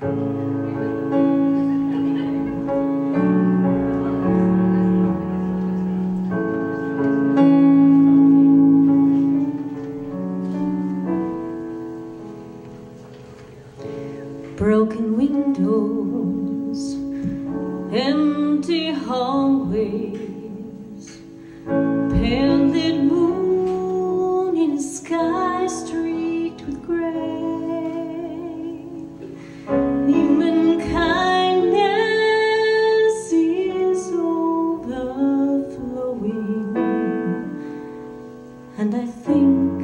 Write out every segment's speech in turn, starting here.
Broken windows, empty hallways, and I think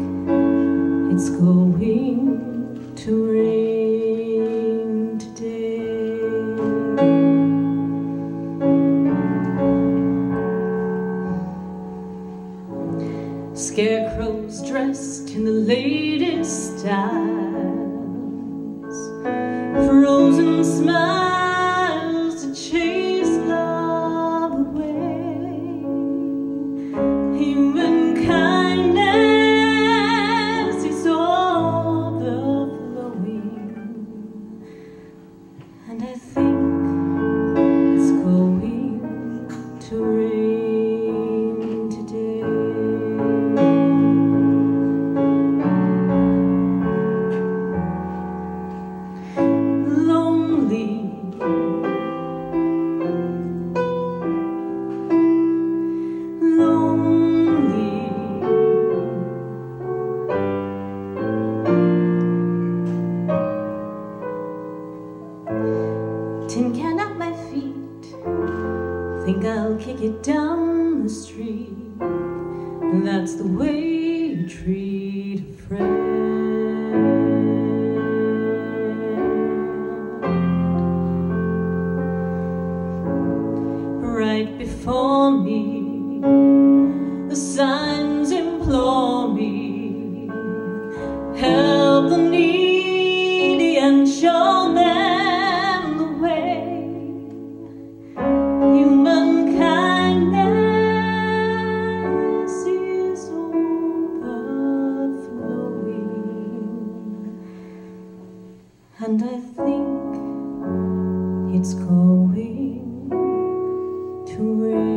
it's going to rain today. Scarecrows dressed in the latest styles, frozen smiles and I think Tin can at my feet. Think I'll kick it down the street. And that's the way you treat a friend. Right before me, the signs implore me. Help the needy and show them and I think it's going to rain.